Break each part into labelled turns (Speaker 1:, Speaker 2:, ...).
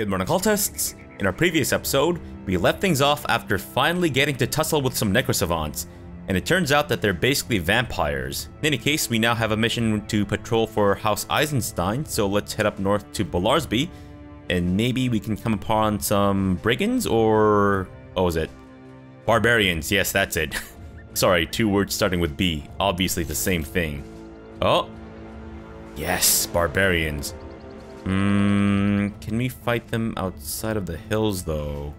Speaker 1: Good morning, cultists! In our previous episode, we left things off after finally getting to tussle with some Necrosavants, and it turns out that they're basically vampires. In any case, we now have a mission to patrol for House Eisenstein, so let's head up north to Bolarsby, and maybe we can come upon some brigands, or... what was it? Barbarians, yes, that's it. Sorry, two words starting with B, obviously the same thing. Oh! Yes, barbarians. Hmm, can we fight them outside of the hills, though?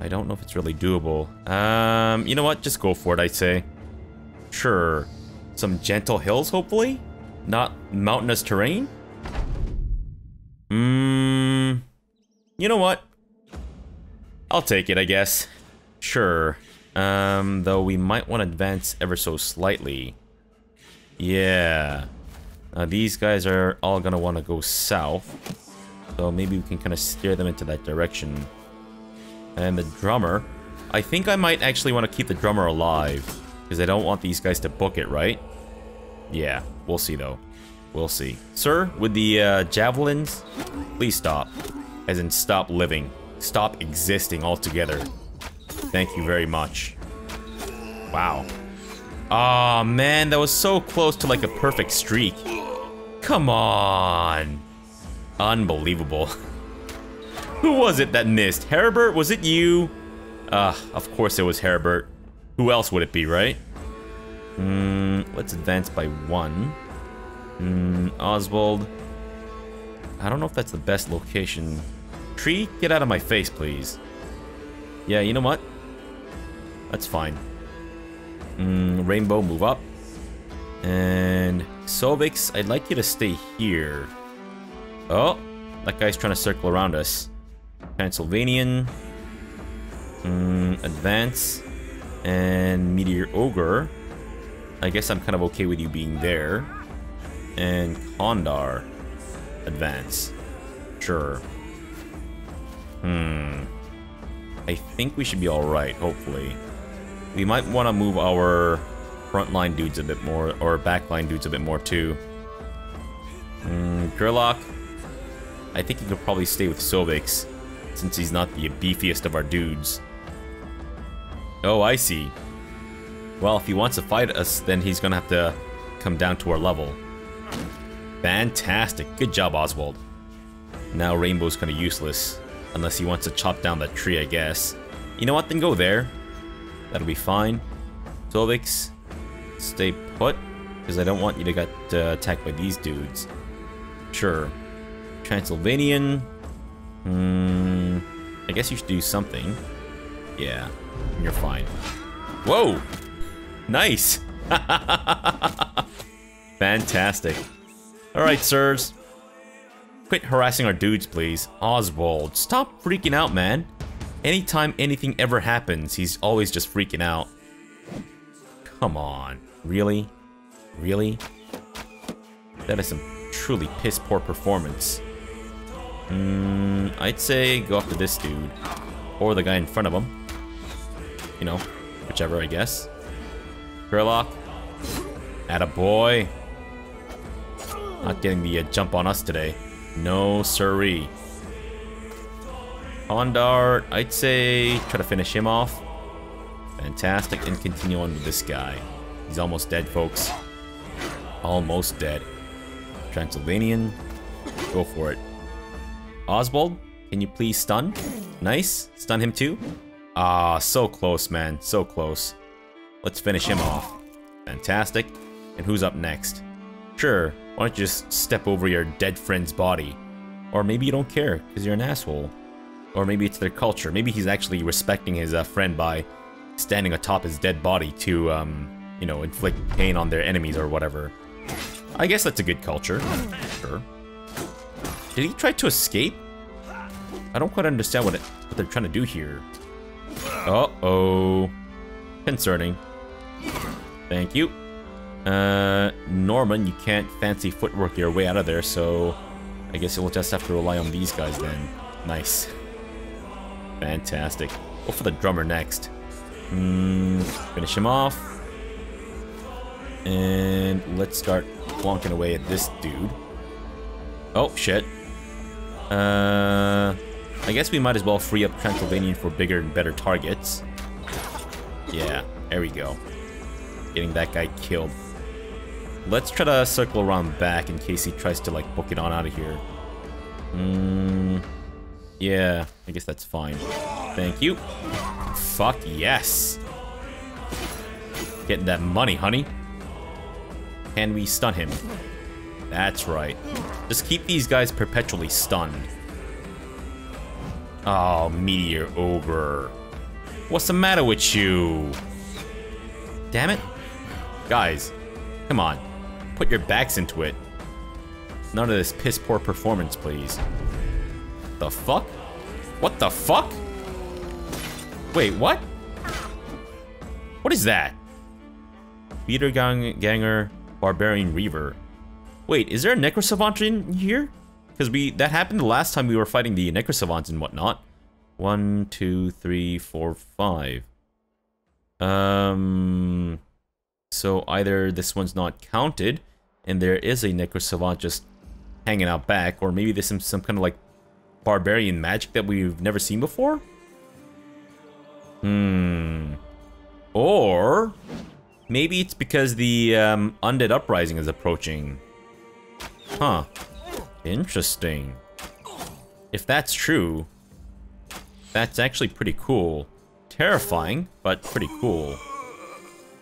Speaker 1: I don't know if it's really doable. Um, you know what? Just go for it, I'd say. Sure. Some gentle hills, hopefully? Not mountainous terrain? Hmm. You know what? I'll take it, I guess. Sure. Um, though we might want to advance ever so slightly. Yeah. Uh, these guys are all gonna want to go south. So maybe we can kind of steer them into that direction. And the drummer. I think I might actually want to keep the drummer alive. Because I don't want these guys to book it, right? Yeah, we'll see though. We'll see. Sir, with the uh, javelins, please stop. As in stop living. Stop existing altogether. Thank you very much. Wow. Oh, man, that was so close to like a perfect streak. Come on. Unbelievable. Who was it that missed? Herbert, was it you? Uh, of course it was Herbert. Who else would it be, right? Hmm, let's advance by one. Hmm, Oswald. I don't know if that's the best location. Tree, get out of my face, please. Yeah, you know what? That's fine. Mm, Rainbow, move up. And Sovix, I'd like you to stay here. Oh, that guy's trying to circle around us. Transylvanian. Mm, advance. And Meteor Ogre. I guess I'm kind of okay with you being there. And Kondar. Advance. Sure. Hmm. I think we should be alright, hopefully. We might want to move our frontline dudes a bit more, or backline dudes a bit more too. Mm, Gerlach, I think he could probably stay with Sovix, since he's not the beefiest of our dudes. Oh, I see. Well, if he wants to fight us, then he's gonna have to come down to our level. Fantastic. Good job, Oswald. Now Rainbow's kinda useless. Unless he wants to chop down that tree, I guess. You know what? Then go there. That'll be fine. Sovix, stay put. Because I don't want you to get uh, attacked by these dudes. Sure. Transylvanian. Hmm. I guess you should do something. Yeah. You're fine. Whoa! Nice! Fantastic. Alright, sirs. Quit harassing our dudes, please. Oswald, stop freaking out, man. Anytime anything ever happens, he's always just freaking out. Come on. Really? Really? That is some truly piss poor performance. Hmm, I'd say go after this dude. Or the guy in front of him. You know, whichever, I guess. Atta boy. Not getting the uh, jump on us today. No siree. Ondar, I'd say try to finish him off. Fantastic, and continue on with this guy. He's almost dead, folks. Almost dead. Transylvanian, go for it. Oswald, can you please stun? Nice, stun him too. Ah, so close, man, so close. Let's finish him off. Fantastic. And who's up next? Sure, why don't you just step over your dead friend's body? Or maybe you don't care, because you're an asshole. Or maybe it's their culture. Maybe he's actually respecting his uh, friend by standing atop his dead body to, um, you know, inflict pain on their enemies or whatever. I guess that's a good culture. Sure. Did he try to escape? I don't quite understand what, it, what they're trying to do here. Uh-oh. Concerning. Thank you. Uh, Norman, you can't fancy footwork your way out of there, so I guess you'll just have to rely on these guys then. Nice. Fantastic. Go for the drummer next. Mm, finish him off. And let's start plonking away at this dude. Oh, shit. Uh, I guess we might as well free up Transylvanian for bigger and better targets. Yeah, there we go. Getting that guy killed. Let's try to circle around back in case he tries to like book it on out of here. Mm, yeah, I guess that's fine. Thank you. Fuck yes. Getting that money, honey. Can we stun him? That's right. Just keep these guys perpetually stunned. Oh, Meteor Ogre. What's the matter with you? Damn it. Guys, come on. Put your backs into it. None of this piss poor performance, please. The fuck? What the fuck? Wait, what? What is that? Wiedergang Ganger Barbarian Reaver. Wait, is there a Necrosavant in here? Because we that happened the last time we were fighting the Necrosavants and whatnot. One, two, three, four, five. Um, so either this one's not counted, and there is a Necrosavant just hanging out back, or maybe there's some, some kind of like barbarian magic that we've never seen before? Hmm. Or maybe it's because the um, Undead Uprising is approaching. Huh. Interesting. If that's true, that's actually pretty cool. Terrifying, but pretty cool.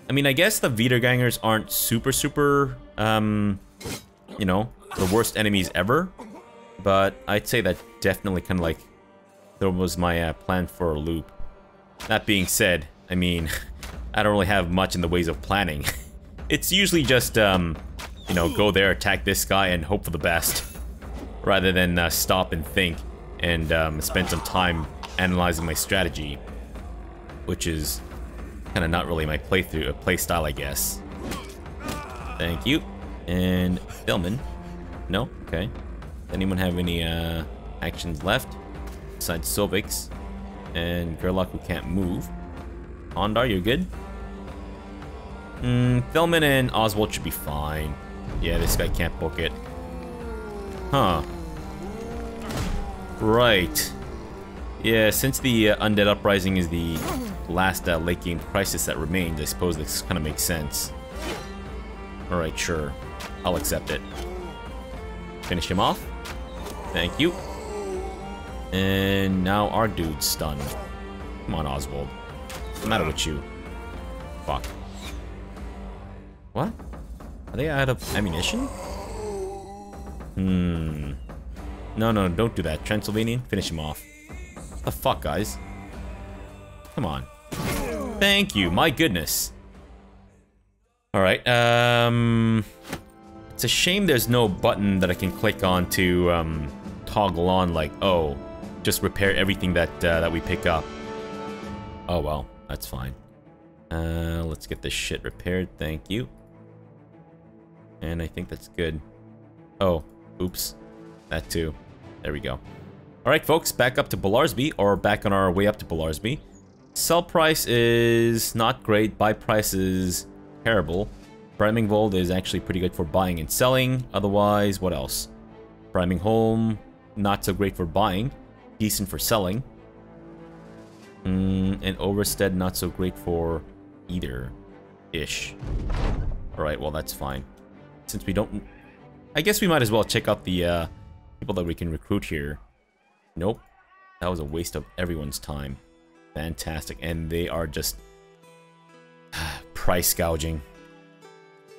Speaker 1: I mean, I guess the Wiedergangers aren't super, super, um, you know, the worst enemies ever. But I'd say that definitely kind of like, that was my uh, plan for a loop. That being said, I mean, I don't really have much in the ways of planning. it's usually just, um, you know, go there, attack this guy, and hope for the best. Rather than uh, stop and think and um, spend some time analyzing my strategy. Which is kind of not really my playthrough, uh, play style, I guess. Thank you. And Philman. No? Okay. Anyone have any uh, actions left? Besides Sovix and Gerlach who can't move. Ondar, you're good? Hmm, Philman and Oswald should be fine. Yeah, this guy can't book it. Huh. Right. Yeah, since the uh, Undead Uprising is the last uh, late game crisis that remains, I suppose this kind of makes sense. Alright, sure. I'll accept it. Finish him off. Thank you. And now our dude's stunned. Come on, Oswald. What's the matter with you? Fuck. What? Are they out of ammunition? Hmm. No, no, don't do that. Transylvanian, finish him off. What the fuck, guys? Come on. Thank you, my goodness. Alright, um... It's a shame there's no button that I can click on to, um, toggle on like, oh, just repair everything that, uh, that we pick up. Oh, well, that's fine. Uh, let's get this shit repaired, thank you. And I think that's good. Oh, oops. That too. There we go. Alright, folks, back up to Bolarsby, or back on our way up to Bolarsby. Sell price is not great, buy price is terrible. Brimingvold is actually pretty good for buying and selling. Otherwise, what else? Brimingholm, not so great for buying. Decent for selling. Mm, and Overstead, not so great for either. Ish. Alright, well, that's fine. Since we don't... I guess we might as well check out the uh, people that we can recruit here. Nope. That was a waste of everyone's time. Fantastic. And they are just... price gouging.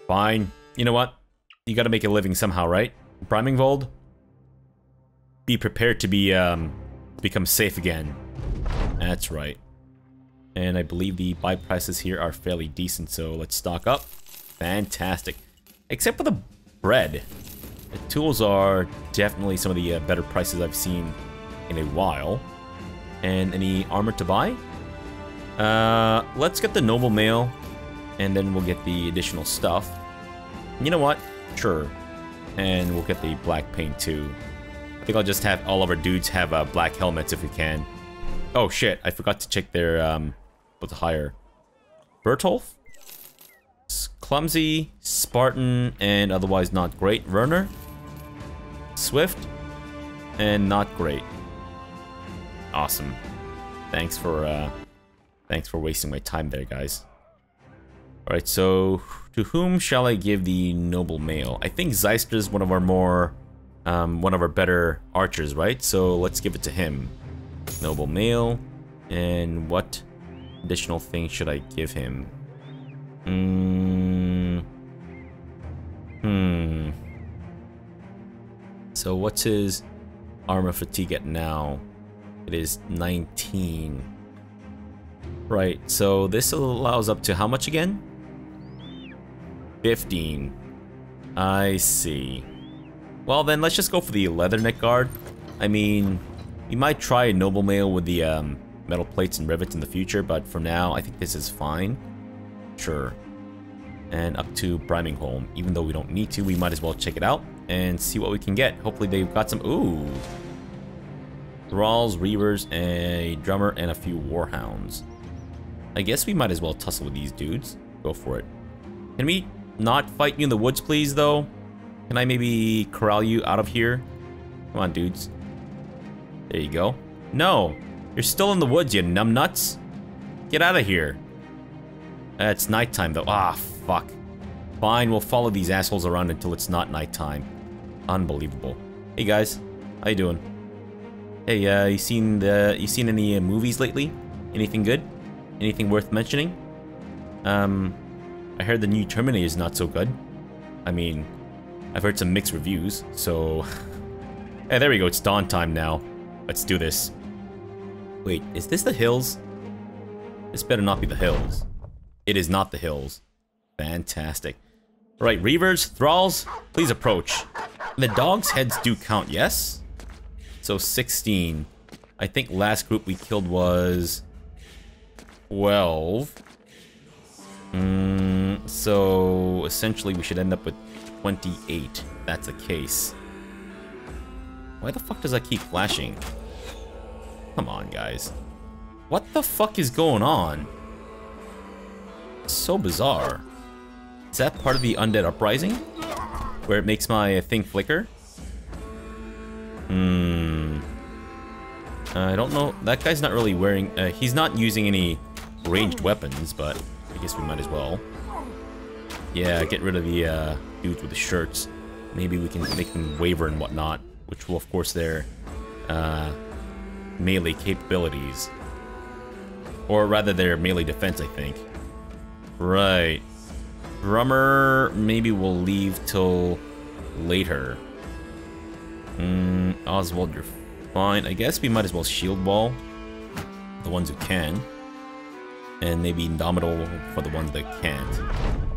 Speaker 1: Fine. You know what? You gotta make a living somehow, right? Brimingvold? Be prepared to be, um, become safe again. That's right. And I believe the buy prices here are fairly decent, so let's stock up. Fantastic. Except for the bread. The tools are definitely some of the uh, better prices I've seen in a while. And any armor to buy? Uh, let's get the noble mail, and then we'll get the additional stuff. You know what? Sure. And we'll get the black paint too. I think I'll just have all of our dudes have uh, black helmets if we can. Oh shit, I forgot to check their, um, what to hire. Bertolf? Clumsy, Spartan, and otherwise not great. Werner? Swift? and not great. Awesome. Thanks for, uh, thanks for wasting my time there, guys. Alright, so to whom shall I give the noble mail? I think Zeister is one of our more, um, one of our better archers, right? So let's give it to him. Noble mail. And what additional thing should I give him? Hmm. Hmm. So what's his armor fatigue at now? It is 19. Right, so this allows up to how much again? 15. I see. Well then, let's just go for the leather neck guard. I mean, we might try a noble mail with the um, metal plates and rivets in the future, but for now, I think this is fine. Sure. And up to priming Brimingholm. Even though we don't need to, we might as well check it out and see what we can get. Hopefully they've got some... Ooh! Thralls, Reavers, a drummer, and a few Warhounds. I guess we might as well tussle with these dudes. Go for it. Can we not fight you in the woods, please, though? Can I maybe corral you out of here? Come on, dudes. There you go. No! You're still in the woods, you numbnuts! Get out of here. It's nighttime, though. Ah, fuck. Fine, we'll follow these assholes around until it's not nighttime. Unbelievable. Hey, guys. How you doing? Hey, uh, you seen the you seen any uh, movies lately? Anything good? Anything worth mentioning? Um, I heard the new Terminator is not so good. I mean, I've heard some mixed reviews, so... hey, there we go, it's dawn time now. Let's do this. Wait, is this the hills? This better not be the hills. It is not the hills. Fantastic. Alright, Reavers, Thralls, please approach. The dog's heads do count, yes? So 16. I think last group we killed was 12. Mm, so essentially we should end up with 28. That's the case. Why the fuck does that keep flashing? Come on, guys. What the fuck is going on? So bizarre. Is that part of the Undead Uprising? Where it makes my thing flicker? Hmm. I don't know. That guy's not really wearing... Uh, he's not using any ranged weapons, but I guess we might as well. Yeah, get rid of the uh, dudes with the shirts. Maybe we can make them waver and whatnot, which will, of course, their uh, melee capabilities. Or rather, their melee defense, I think. Right. Drummer, maybe we'll leave till later. Mm, Oswald, you're fine. I guess we might as well shield wall the ones who can. And maybe Indomitable for the ones that can't.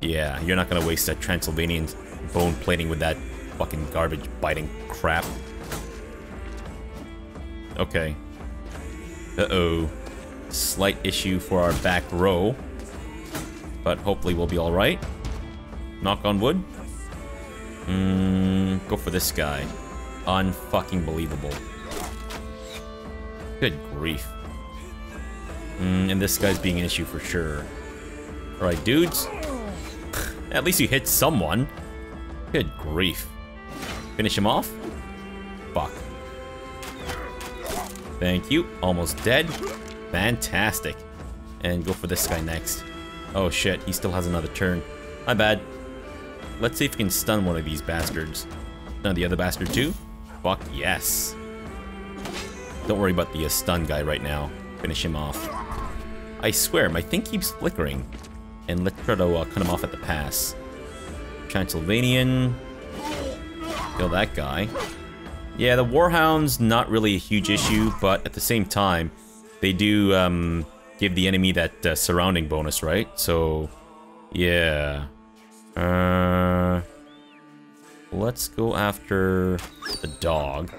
Speaker 1: Yeah, you're not gonna waste that Transylvanian bone plating with that fucking garbage biting crap. Okay. Uh-oh. Slight issue for our back row. But hopefully we'll be alright. Knock on wood. Mmm, go for this guy. Unfucking believable. Good grief. Mm, and this guy's being an issue for sure. Alright, dudes. At least you hit someone. Good grief. Finish him off? Fuck. Thank you. Almost dead. Fantastic. And go for this guy next. Oh shit, he still has another turn. My bad. Let's see if we can stun one of these bastards. Now the other bastard too? Fuck yes. Don't worry about the uh, stun guy right now. Finish him off. I swear, my thing keeps flickering. And let's try to uh, cut him off at the pass. Transylvanian. Kill that guy. Yeah, the Warhound's not really a huge issue, but at the same time, they do um, give the enemy that uh, surrounding bonus, right? So, yeah. Uh, let's go after the dog.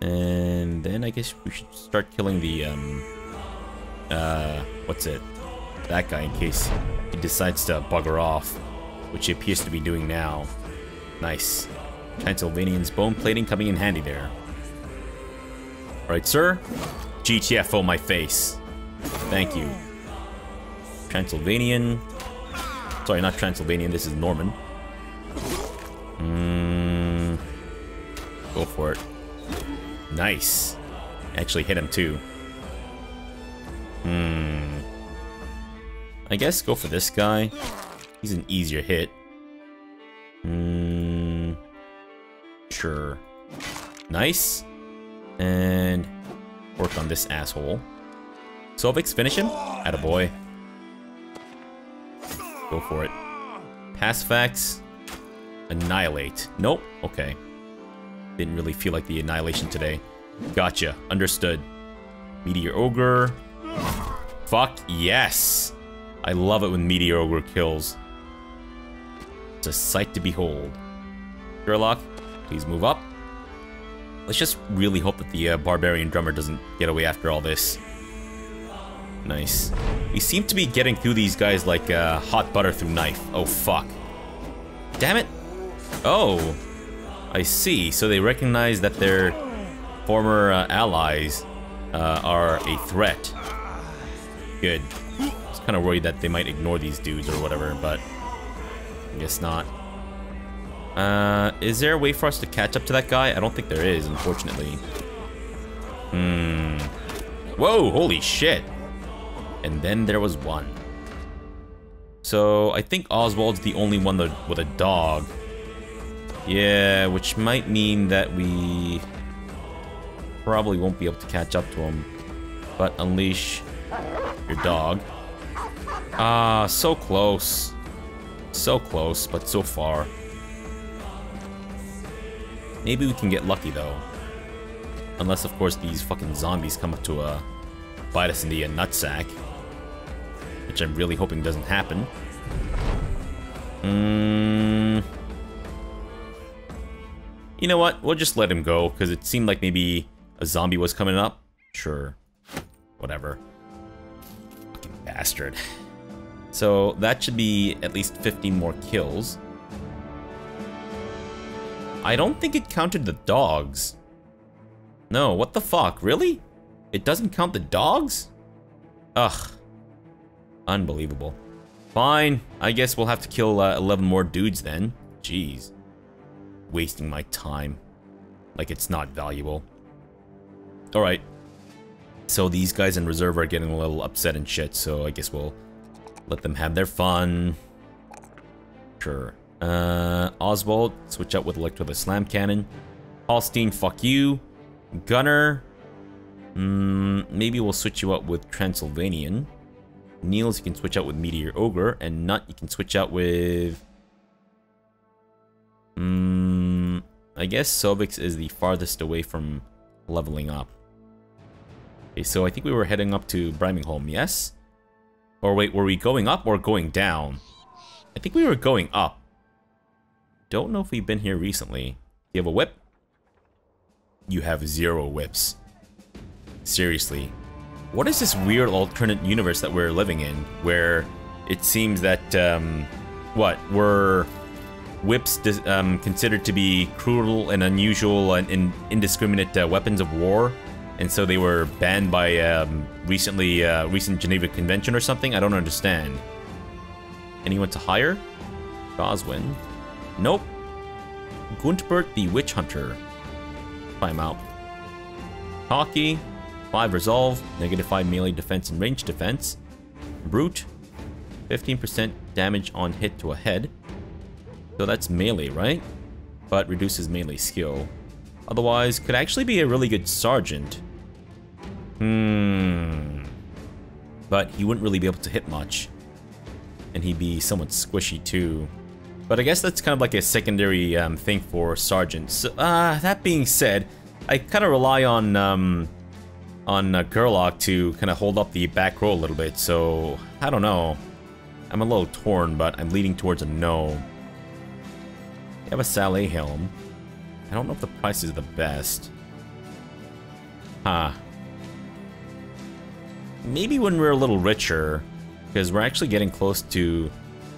Speaker 1: And then I guess we should start killing the, um, uh, what's it? That guy in case he decides to bugger off, which he appears to be doing now. Nice. Transylvanian's bone plating coming in handy there. Alright, sir. GTFO my face. Thank you. Transylvanian. Sorry, not Transylvanian, this is Norman. Mm, Go for it. Nice. Actually hit him too. Hmm. I guess go for this guy. He's an easier hit. Hmm. Sure. Nice. And work on this asshole. Solvix, finish him. Attaboy. Go for it. Pass facts. Annihilate. Nope. Okay. Didn't really feel like the annihilation today. Gotcha. Understood. Meteor Ogre. Fuck yes. I love it when Meteor Ogre kills. It's a sight to behold. Sherlock, please move up. Let's just really hope that the uh, Barbarian Drummer doesn't get away after all this. Nice. We seem to be getting through these guys like uh, hot butter through knife. Oh, fuck. Damn it. Oh. I see. So they recognize that their former uh, allies uh, are a threat. Good. Kind of worried that they might ignore these dudes or whatever, but I guess not. Uh, is there a way for us to catch up to that guy? I don't think there is, unfortunately. Hmm. Whoa, holy shit. And then there was one. So, I think Oswald's the only one with a dog. Yeah, which might mean that we probably won't be able to catch up to him. But unleash your dog. Ah, so close. So close, but so far. Maybe we can get lucky, though. Unless, of course, these fucking zombies come up to uh, bite us in the uh, nutsack. Which I'm really hoping doesn't happen. Hmm. You know what? We'll just let him go, because it seemed like maybe a zombie was coming up. Sure. Whatever. Fucking bastard. So that should be at least 15 more kills. I don't think it counted the dogs. No, what the fuck? Really? It doesn't count the dogs? Ugh. Unbelievable. Fine. I guess we'll have to kill uh, 11 more dudes then. Jeez. Wasting my time. Like it's not valuable. Alright. So these guys in reserve are getting a little upset and shit, so I guess we'll let them have their fun. Sure. Uh, Oswald, switch out with Electro the Slam Cannon. Holstein, fuck you. Gunner, mm, maybe we'll switch you out with Transylvanian. Niels, you can switch out with Meteor Ogre. And Nut, you can switch out with... Mm, I guess Sovix is the farthest away from leveling up. Okay, so I think we were heading up to Brimingholm, yes? Or wait, were we going up or going down? I think we were going up. Don't know if we've been here recently. Do You have a whip? You have zero whips. Seriously. What is this weird alternate universe that we're living in, where it seems that, um, what, were whips um, considered to be cruel and unusual and indiscriminate uh, weapons of war? And so they were banned by um, recently uh, recent Geneva Convention or something. I don't understand. Anyone to hire? Goswin. Nope. Guntbert the Witch Hunter. Climb out. Hockey. 5 resolve, negative 5 melee defense and range defense. Brute. 15% damage on hit to a head. So that's melee, right? But reduces melee skill. Otherwise, could actually be a really good sergeant. Hmm. But he wouldn't really be able to hit much. And he'd be somewhat squishy too. But I guess that's kind of like a secondary um, thing for Sergeant. So, uh, that being said, I kind of rely on um, on uh, to kind of hold up the back row a little bit, so I don't know. I'm a little torn, but I'm leaning towards a no. You have a sallet helm. I don't know if the price is the best. Huh maybe when we're a little richer, because we're actually getting close to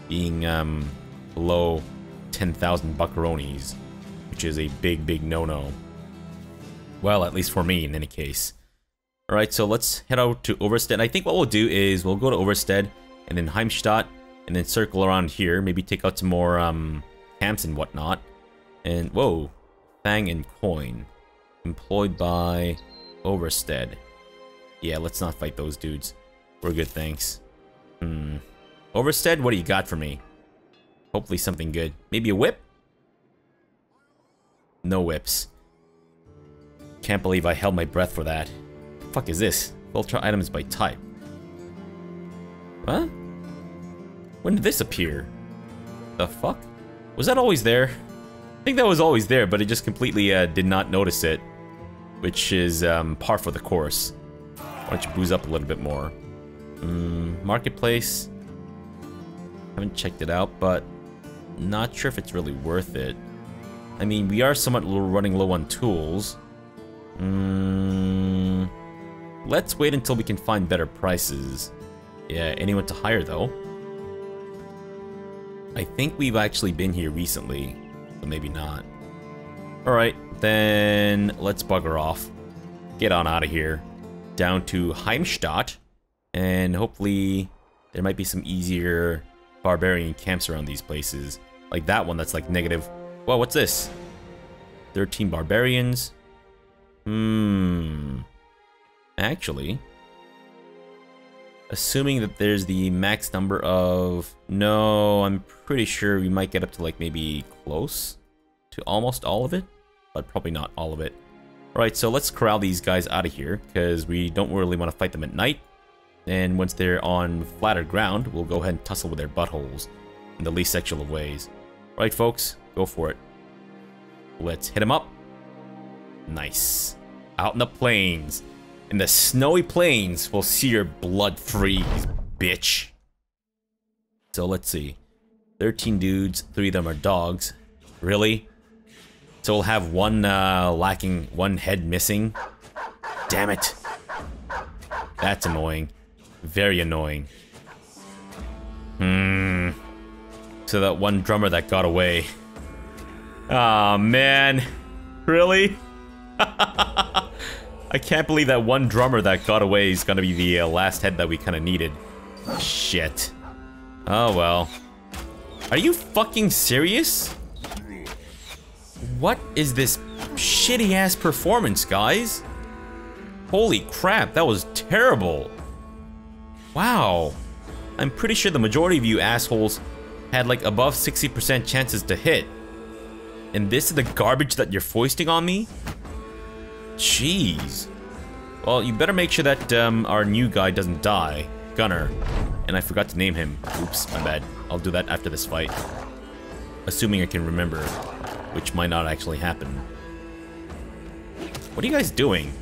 Speaker 1: being um, below 10,000 buckaronis, which is a big, big no-no. Well, at least for me, in any case. Alright, so let's head out to Overstead. I think what we'll do is we'll go to Overstead, and then Heimstadt, and then circle around here, maybe take out some more um, camps and whatnot. And, whoa, Fang and Coin. Employed by Overstead. Yeah, let's not fight those dudes. We're good, thanks. Hmm. Overstead, what do you got for me? Hopefully something good. Maybe a whip? No whips. Can't believe I held my breath for that. Fuck is this? Ultra items by type. Huh? When did this appear? The fuck? Was that always there? I think that was always there, but I just completely uh, did not notice it. Which is um, par for the course. Why don't you booze up a little bit more? Mm, marketplace. Haven't checked it out, but not sure if it's really worth it. I mean, we are somewhat running low on tools. Mm, let's wait until we can find better prices. Yeah, anyone to hire though? I think we've actually been here recently, but maybe not. Alright, then let's bugger off. Get on out of here. Down to Heimstatt, and hopefully there might be some easier barbarian camps around these places. Like that one that's like negative. Well, what's this? 13 barbarians. Hmm. Actually, assuming that there's the max number of... No, I'm pretty sure we might get up to like maybe close to almost all of it, but probably not all of it. Alright, so let's corral these guys out of here, because we don't really want to fight them at night. And once they're on flatter ground, we'll go ahead and tussle with their buttholes in the least sexual of ways. Right, folks? Go for it. Let's hit them up. Nice. Out in the plains. In the snowy plains, we'll see your blood freeze, bitch. So let's see. 13 dudes, three of them are dogs. Really? We'll have one uh, lacking, one head missing? Damn it. That's annoying. Very annoying. Hmm. So that one drummer that got away. Oh man. Really? I can't believe that one drummer that got away is gonna be the uh, last head that we kind of needed. Shit. Oh well. Are you fucking serious? What is this shitty ass performance, guys? Holy crap, that was terrible. Wow. I'm pretty sure the majority of you assholes had like above 60% chances to hit. And this is the garbage that you're foisting on me? Jeez. Well, you better make sure that um, our new guy doesn't die. Gunner. And I forgot to name him. Oops, my bad. I'll do that after this fight. Assuming I can remember. Which might not actually happen. What are you guys doing?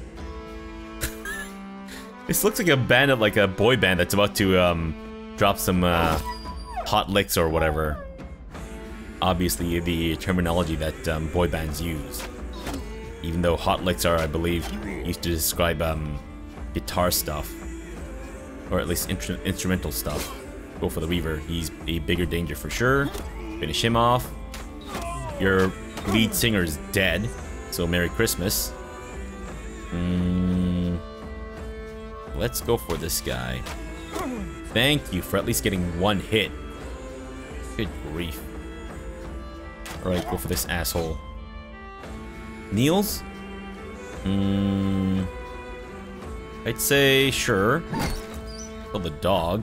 Speaker 1: this looks like a band of like a boy band that's about to um, drop some uh, hot licks or whatever. Obviously the terminology that um, boy bands use. Even though hot licks are, I believe, used to describe um, guitar stuff. Or at least instrumental stuff. Go for the Reaver. He's a bigger danger for sure. Finish him off. Your lead singer is dead. So Merry Christmas. Mm, let's go for this guy. Thank you for at least getting one hit. Good grief. Alright, go for this asshole. Niels? Hmm. I'd say sure. Kill the dog.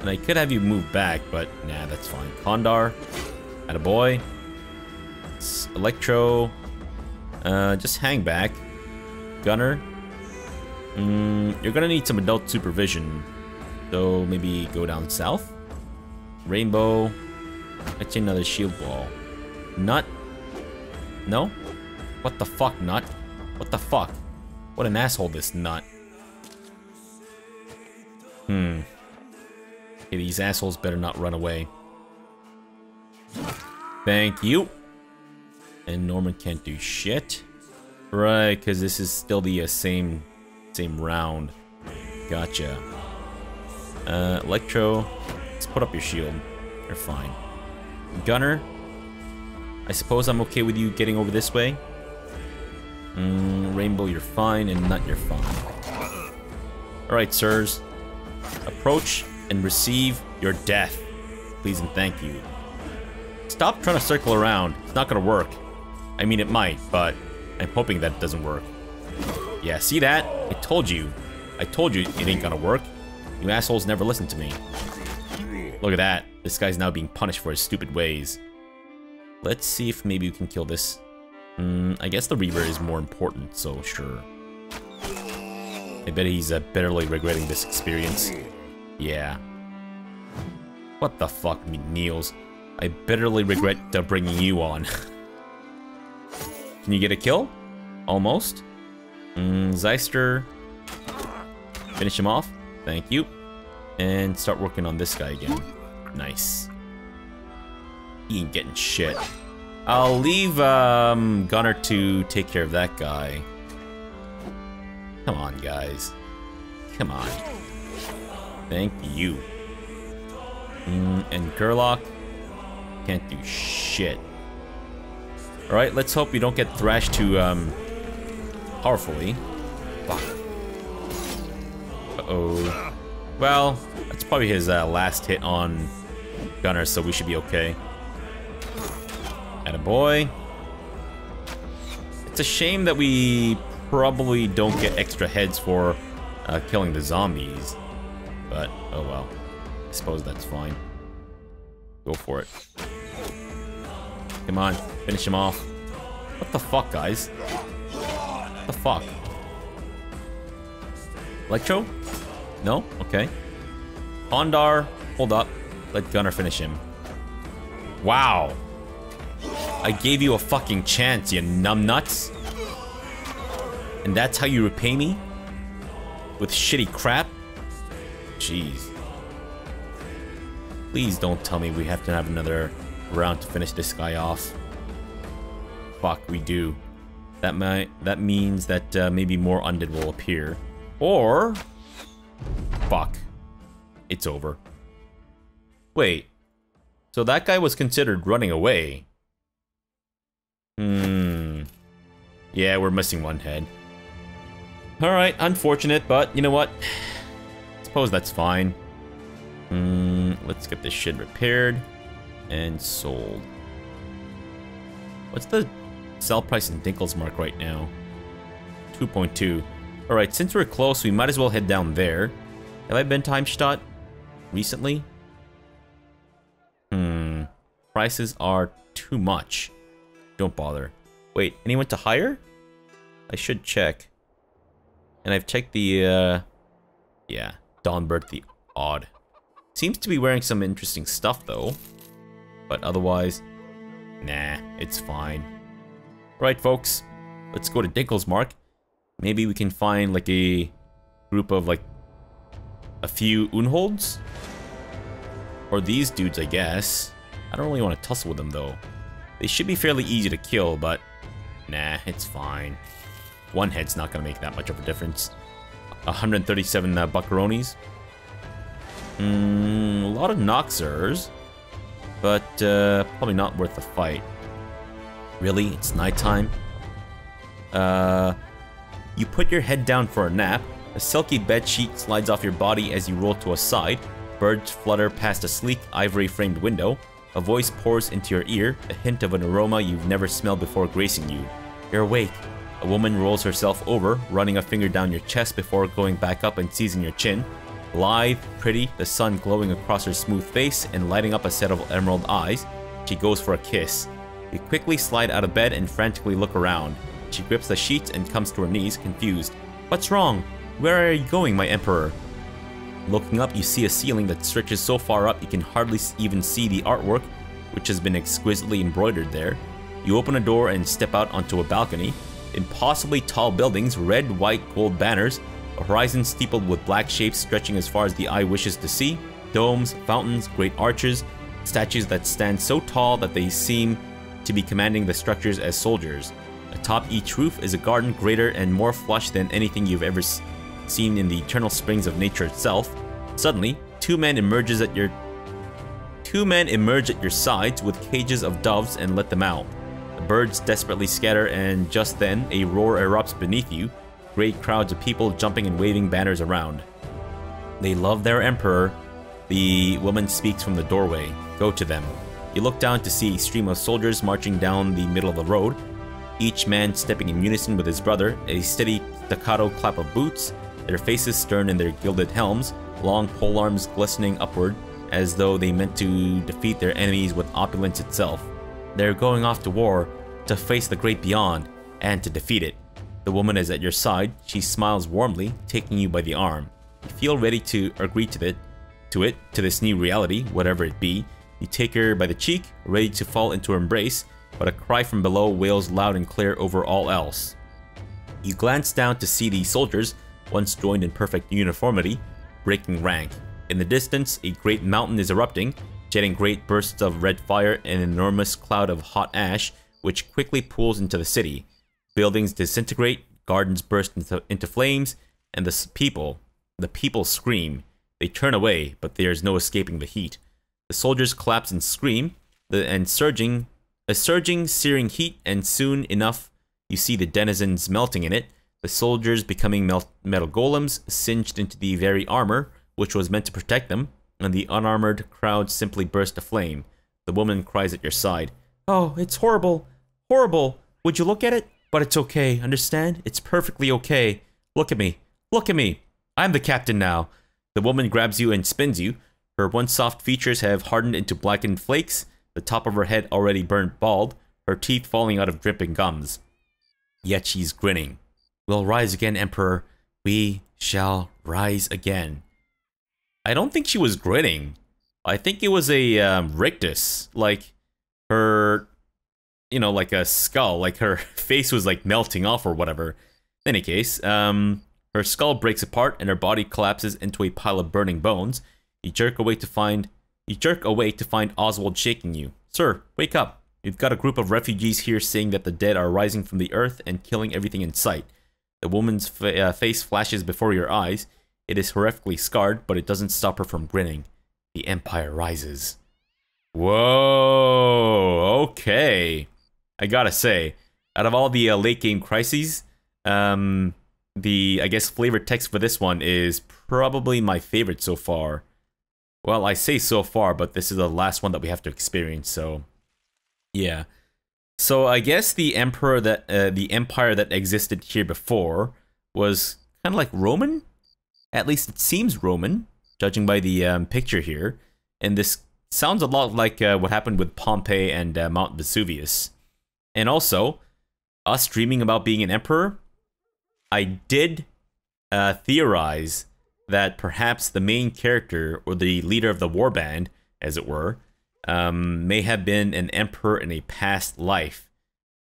Speaker 1: And I could have you move back, but nah, that's fine. Kondar. At a boy. Electro. Uh, just hang back. Gunner. Mm, you're gonna need some adult supervision. So maybe go down south. Rainbow. Actually, another shield wall. Nut. No? What the fuck, Nut? What the fuck? What an asshole, this Nut. Hmm. Okay, these assholes better not run away. Thank you. And Norman can't do shit. Right, because this is still the uh, same same round. Gotcha. Uh, Electro, let's put up your shield. You're fine. Gunner, I suppose I'm okay with you getting over this way. Mm, Rainbow, you're fine, and Nut, you're fine. Alright, sirs. Approach and receive your death. Please and thank you. Stop trying to circle around. It's not gonna work. I mean, it might, but I'm hoping that doesn't work. Yeah, see that? I told you. I told you it ain't gonna work. You assholes never listen to me. Look at that. This guy's now being punished for his stupid ways. Let's see if maybe we can kill this. Mm, I guess the Reaver is more important, so sure. I bet he's uh, bitterly regretting this experience. Yeah. What the fuck, Niels? I bitterly regret bringing you on. Can you get a kill? Almost. Mm, Zeister. Finish him off. Thank you. And start working on this guy again. Nice. He ain't getting shit. I'll leave um, Gunner to take care of that guy. Come on, guys. Come on. Thank you. Mm, and Gerlach can't do shit. Alright, let's hope we don't get thrashed too um, powerfully. Uh-oh. Well, that's probably his uh, last hit on Gunner, so we should be okay. And a boy. It's a shame that we probably don't get extra heads for uh, killing the zombies. But, oh well. I suppose that's fine. Go for it. Come on, finish him off. What the fuck, guys? What the fuck? Electro? No? Okay. Hondar, hold up. Let Gunner finish him. Wow. I gave you a fucking chance, you numbnuts. And that's how you repay me? With shitty crap? Jeez. Please don't tell me we have to have another round to finish this guy off. Fuck, we do. That might that means that uh, maybe more undead will appear. Or fuck. It's over. Wait. So that guy was considered running away. Hmm. Yeah, we're missing one head. Alright, unfortunate, but you know what? I Suppose that's fine. Hmm, let's get this shit repaired and sold. What's the sell price in Dinklesmark right now? 2.2. Alright, since we're close, we might as well head down there. Have I been time recently? Hmm. Prices are too much. Don't bother. Wait, anyone to hire? I should check. And I've checked the, uh... Yeah, Donbert the Odd. Seems to be wearing some interesting stuff, though. But otherwise, nah, it's fine. Right, folks, let's go to Dinkle's Mark. Maybe we can find, like, a group of, like, a few Unholds? Or these dudes, I guess. I don't really want to tussle with them, though. They should be fairly easy to kill, but nah, it's fine. One head's not going to make that much of a difference. 137 uh, Buckaronis. Mm, a lot of Noxers, but uh, probably not worth the fight. Really? It's nighttime? Uh, you put your head down for a nap. A silky bed sheet slides off your body as you roll to a side. Birds flutter past a sleek ivory-framed window. A voice pours into your ear, a hint of an aroma you've never smelled before gracing you. You're awake. A woman rolls herself over, running a finger down your chest before going back up and seizing your chin. Lithe, pretty, the sun glowing across her smooth face and lighting up a set of emerald eyes, she goes for a kiss. You quickly slide out of bed and frantically look around. She grips the sheets and comes to her knees, confused. What's wrong? Where are you going, my emperor? Looking up, you see a ceiling that stretches so far up you can hardly even see the artwork, which has been exquisitely embroidered there. You open a door and step out onto a balcony. Impossibly tall buildings, red, white, gold banners, a horizon steepled with black shapes stretching as far as the eye wishes to see, domes, fountains, great arches, statues that stand so tall that they seem to be commanding the structures as soldiers. Atop each roof is a garden greater and more flush than anything you've ever seen in the eternal springs of nature itself. Suddenly, two men emerges at your two men emerge at your sides with cages of doves and let them out. The birds desperately scatter and just then a roar erupts beneath you, great crowds of people jumping and waving banners around. They love their emperor. The woman speaks from the doorway. Go to them. You look down to see a stream of soldiers marching down the middle of the road. each man stepping in unison with his brother, a steady staccato clap of boots, their faces stern in their gilded helms, long polearms glistening upward, as though they meant to defeat their enemies with opulence itself. They're going off to war, to face the great beyond, and to defeat it. The woman is at your side, she smiles warmly, taking you by the arm. You feel ready to agree to it, to it, to this new reality, whatever it be. You take her by the cheek, ready to fall into her embrace, but a cry from below wails loud and clear over all else. You glance down to see the soldiers, once joined in perfect uniformity, breaking rank. In the distance, a great mountain is erupting, jetting great bursts of red fire and an enormous cloud of hot ash, which quickly pools into the city. Buildings disintegrate, gardens burst into, into flames, and the people, the people scream. They turn away, but there is no escaping the heat. The soldiers collapse and scream, the, and surging, a surging, searing heat, and soon enough you see the denizens melting in it, the soldiers becoming metal golems, singed into the very armor, which was meant to protect them, and the unarmored crowd simply burst aflame. The woman cries at your side, Oh, it's horrible! Horrible! Would you look at it? But it's okay, understand? It's perfectly okay. Look at me. Look at me. I'm the captain now. The woman grabs you and spins you. Her once soft features have hardened into blackened flakes, the top of her head already burned bald, her teeth falling out of dripping gums. Yet she's grinning. We'll rise again, Emperor. We shall rise again. I don't think she was grinning. I think it was a um, rictus. Like, her, you know, like a skull. Like, her face was, like, melting off or whatever. In any case, um, her skull breaks apart and her body collapses into a pile of burning bones. You jerk away to find... You jerk away to find Oswald shaking you. Sir, wake up. You've got a group of refugees here saying that the dead are rising from the earth and killing everything in sight. The woman's fa uh, face flashes before your eyes. It is horrifically scarred, but it doesn't stop her from grinning. The Empire rises. Whoa, okay. I gotta say, out of all the uh, late game crises, um, the, I guess, flavor text for this one is probably my favorite so far. Well, I say so far, but this is the last one that we have to experience, so... Yeah. So I guess the emperor that uh, the empire that existed here before was kind of like Roman. At least it seems Roman, judging by the um, picture here. And this sounds a lot like uh, what happened with Pompeii and uh, Mount Vesuvius. And also, us dreaming about being an emperor, I did uh, theorize that perhaps the main character or the leader of the warband, as it were, um, may have been an emperor in a past life.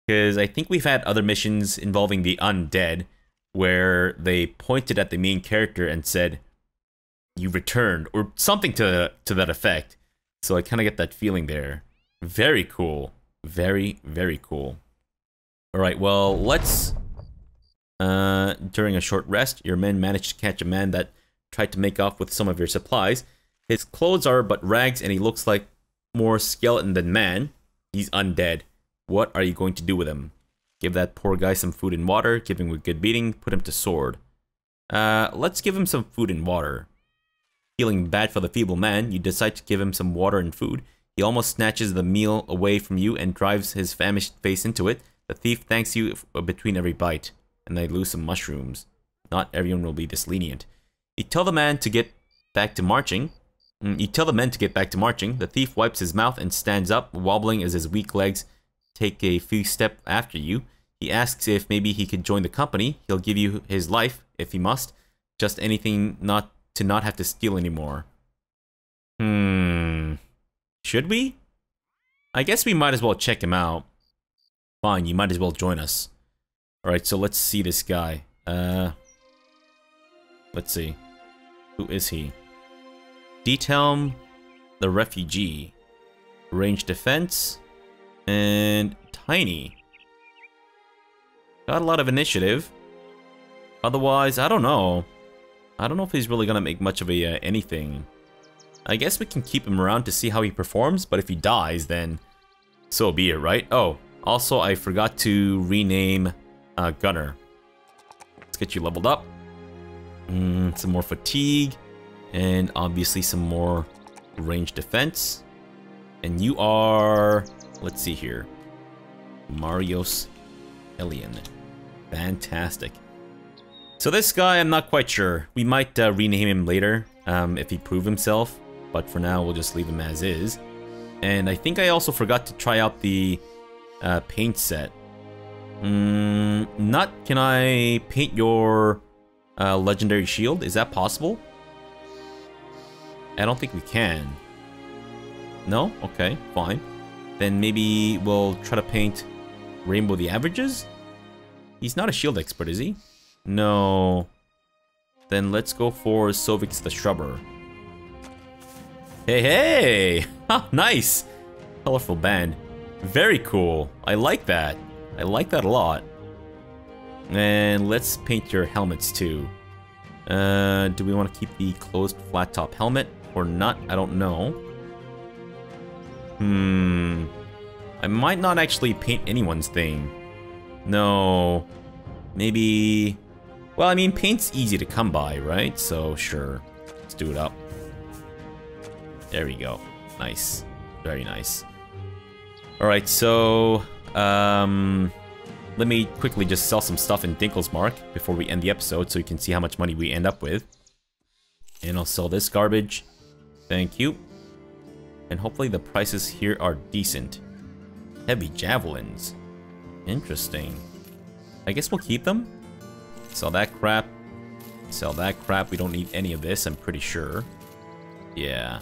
Speaker 1: Because I think we've had other missions involving the undead where they pointed at the main character and said, You returned, or something to, to that effect. So I kind of get that feeling there. Very cool. Very, very cool. Alright, well, let's... Uh, during a short rest, your men managed to catch a man that tried to make off with some of your supplies. His clothes are but rags and he looks like more skeleton than man. He's undead. What are you going to do with him? Give that poor guy some food and water, give him a good beating, put him to sword. Uh, let's give him some food and water. Feeling bad for the feeble man, you decide to give him some water and food. He almost snatches the meal away from you and drives his famished face into it. The thief thanks you between every bite, and they lose some mushrooms. Not everyone will be this lenient. You tell the man to get back to marching, Mm, you tell the men to get back to marching. The thief wipes his mouth and stands up, wobbling as his weak legs take a few steps after you. He asks if maybe he could join the company. He'll give you his life, if he must. Just anything not to not have to steal anymore. Hmm. Should we? I guess we might as well check him out. Fine, you might as well join us. Alright, so let's see this guy. Uh... Let's see. Who is he? Diethelm the Refugee, Range Defense, and Tiny. Got a lot of initiative. Otherwise, I don't know. I don't know if he's really gonna make much of a uh, anything. I guess we can keep him around to see how he performs, but if he dies, then so be it, right? Oh, also I forgot to rename uh, Gunner. Let's get you leveled up. Mm, some more fatigue. And obviously some more range defense. And you are... Let's see here. Marios Elian. Fantastic. So this guy, I'm not quite sure. We might uh, rename him later um, if he prove himself. But for now, we'll just leave him as is. And I think I also forgot to try out the uh, paint set. Mm, not can I paint your uh, legendary shield? Is that possible? I don't think we can. No? Okay, fine. Then maybe we'll try to paint Rainbow the Averages? He's not a shield expert, is he? No. Then let's go for Sovix the Shrubber. Hey, hey! Ha, nice! Colorful band. Very cool. I like that. I like that a lot. And let's paint your helmets too. Uh, do we want to keep the closed flat top helmet or not? I don't know. Hmm. I might not actually paint anyone's thing. No. Maybe... Well, I mean, paint's easy to come by, right? So, sure. Let's do it up. There we go. Nice. Very nice. Alright, so... Um... Let me quickly just sell some stuff in Dinklesmark before we end the episode so you can see how much money we end up with. And I'll sell this garbage. Thank you. And hopefully the prices here are decent. Heavy javelins. Interesting. I guess we'll keep them. Sell that crap. Sell that crap. We don't need any of this, I'm pretty sure. Yeah.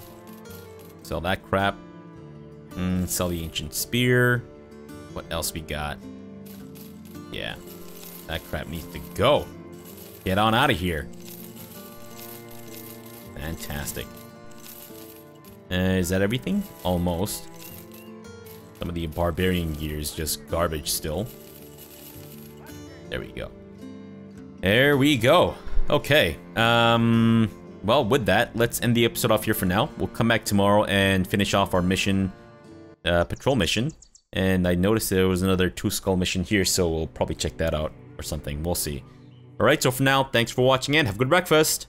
Speaker 1: Sell that crap. Mm, sell the ancient spear. What else we got? Yeah. That crap needs to go. Get on out of here. Fantastic. Uh, is that everything? Almost. Some of the barbarian gear is just garbage still. There we go. There we go. Okay. Um, well, with that, let's end the episode off here for now. We'll come back tomorrow and finish off our mission, uh, patrol mission. And I noticed there was another two skull mission here, so we'll probably check that out or something. We'll see. Alright, so for now, thanks for watching and have a good breakfast!